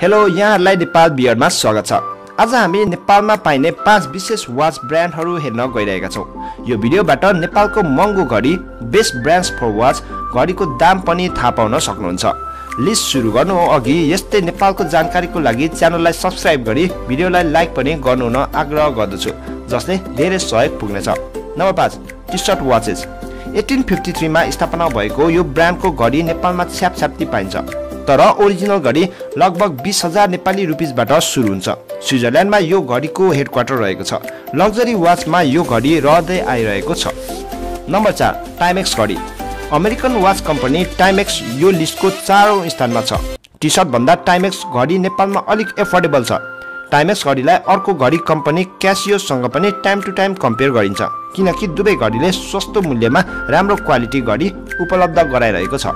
Hello यहाँहरूलाई नेपाल बियरमा स्वागत छ। आज हामी नेपालमा पाइने पाँच विशेष वाच ब्रान्डहरू हेर्न गइरहेका छौँ। यो भिडियोबाट नेपालको महँगो घडी बेस्ट ब्रान्ड्स फर वाच घडीको दाम पनि थाहा पाउन सक्नुहुन्छ। लिस्ट सुरु गर्नु अघि यस्तै नेपालको जानकारीको लागि च्यानललाई सब्सक्राइब गरी भिडियोलाई लाइक पनि गर्नु हुन आग्रह गर्दछु जसले धेरै सहयोग पुग्नेछ। नम्बर पाँच T shirt watches. Eighteen fifty थ्रीमा स्थापना भएको यो ब्रान्डको घडी नेपालमा छ्यापछ्याप्ती पाइन्छ। तर ओरिजिनल घडी लगभग बिस हजार नेपाली रुपिसबाट सुरु हुन्छ। स्विजरल्यान्डमा यो घडीको हेडक्वार्टर रहेको छ। लग्जरी वाचमा यो घडी रहँदै आइरहेको छ। नम्बर चार टाइमेक्स घडी। अमेरिकन वाच कम्पनी टाइमेक्स यो लिस्टको चारौँ स्थानमा छ। टी सर्टभन्दा टाइमेक्स घडी नेपालमा अलिक एफोर्डेबल छ। टाइमेक्स घडीलाई अर्को घडी कम्पनी क्यासियोसँग पनि टाइम टु टाइम कम्पेयर गरिन्छ। किनकि दुवै घडीले सस्तो मूल्यमा राम्रो क्वालिटी घडी उपलब्ध गराइरहेको छ।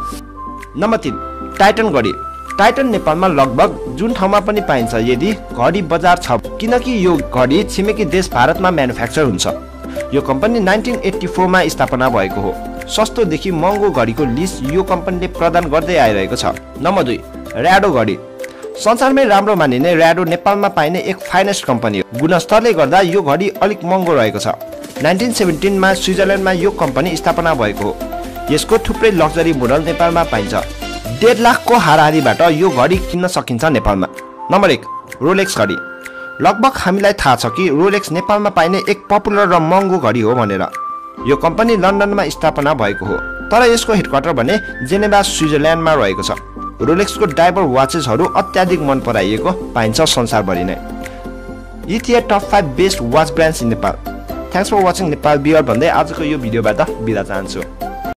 नम्बर तिन टाइटन घडी टाइटन नेपालमा लगभग जुन ठाउँमा पनि पाइन्छ यदि घडी बजार छ किनकि यो घडी छिमेकी देश भारतमा म्यानुफ्याक्चर हुन्छ। यो कम्पनी नाइन्टिन एट्टी फोरमा स्थापना भएको हो। सस्तोदेखि महँगो घडीको लिस्ट यो कम्पनीले प्रदान गर्दै आइरहेको छ। नम्बर दुई ऱ्याडो घडी। संसारमै राम्रो मानिने ऱ्याडो नेपालमा पाइने एक फाइनेस्ट कम्पनी हो। गुणस्तरले गर्दा यो घडी अलिक महँगो रहेको छ। नाइन्टिन सेभेन्टिनमा स्विजरल्यान्डमा यो कम्पनी स्थापना भएको हो। यसको थुप्रै लग्जरी मोडल नेपालमा पाइन्छ। डेढ लाखको हाराहारीबाट यो घडी किन्न सकिन्छ नेपालमा। नम्बर एक रोलेक्स घडी। लगभग हामीलाई थाहा छ कि रोलेक्स नेपालमा पाइने एक पपुलर र महँगो घडी हो भनेर। यो कम्पनी लन्डनमा स्थापना भएको हो तर यसको हेडक्वार्टर भने जेनेभा स्विजरल्यान्डमा रहेको छ। रोलेक्सको डाइभर वाचेसहरू अत्याधिक मन पराइएको पाइन्छ संसारभरि नै। यी थिए top five best watch brands in Nepal. Thanks for watching Nepal beer भन्दै आजको यो भिडियोबाट बिदा चाहन्छु।